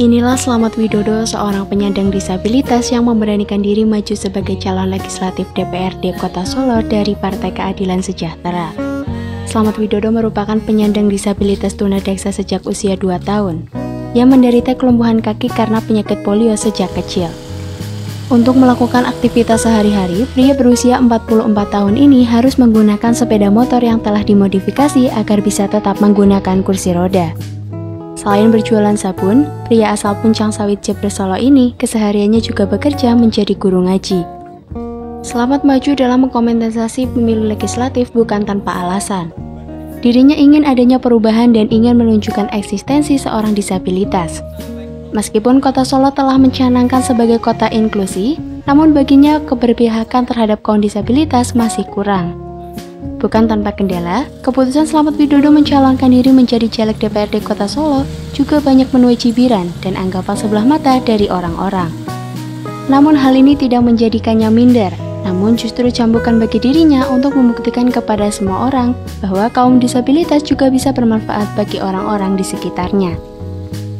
Inilah Selamat Widodo, seorang penyandang disabilitas yang memberanikan diri maju sebagai calon legislatif DPRD Kota Solo dari Partai Keadilan Sejahtera. Selamat Widodo merupakan penyandang disabilitas tunadaksa sejak usia 2 tahun, yang menderita kelumpuhan kaki karena penyakit polio sejak kecil. Untuk melakukan aktivitas sehari-hari, pria berusia 44 tahun ini harus menggunakan sepeda motor yang telah dimodifikasi agar bisa tetap menggunakan kursi roda. Selain berjualan sabun, pria asal Puncang Sawit Jember Solo ini kesehariannya juga bekerja menjadi guru ngaji. Selamat maju dalam mengkomentasi pemilu legislatif bukan tanpa alasan. Dirinya ingin adanya perubahan dan ingin menunjukkan eksistensi seorang disabilitas. Meskipun kota Solo telah mencanangkan sebagai kota inklusi, namun baginya keberpihakan terhadap kaum disabilitas masih kurang. Bukan tanpa kendala, keputusan Selamat Widodo mencalonkan diri menjadi caleg DPRD Kota Solo juga banyak menuai cibiran dan anggapan sebelah mata dari orang-orang. Namun hal ini tidak menjadikannya minder, namun justru cambukan bagi dirinya untuk membuktikan kepada semua orang bahwa kaum disabilitas juga bisa bermanfaat bagi orang-orang di sekitarnya.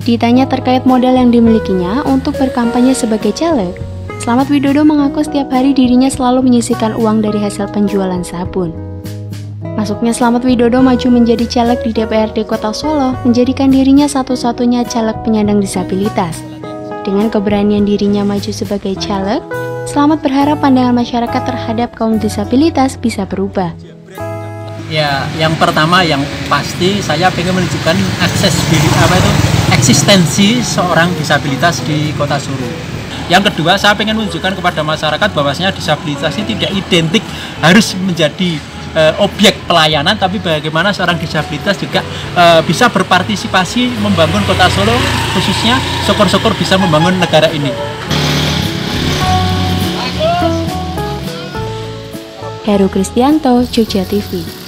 Ditanya terkait modal yang dimilikinya untuk berkampanye sebagai caleg, Selamat Widodo mengaku setiap hari dirinya selalu menyisikan uang dari hasil penjualan sabun. Masuknya Slamet Widodo maju menjadi caleg di DPRD Kota Solo menjadikan dirinya satu-satunya caleg penyandang disabilitas. Dengan keberanian dirinya maju sebagai caleg, Selamat berharap pandangan masyarakat terhadap kaum disabilitas bisa berubah. Ya, yang pertama yang pasti saya ingin menunjukkan akses apa itu eksistensi seorang disabilitas di Kota Solo. Yang kedua, saya ingin menunjukkan kepada masyarakat bahwasanya disabilitas ini tidak identik harus menjadi uh, objek pelayanan tapi bagaimana seorang disabilitas juga uh, bisa berpartisipasi membangun kota Solo khususnya syukur-syukur bisa membangun negara ini. Heru Kristianto, Jogja TV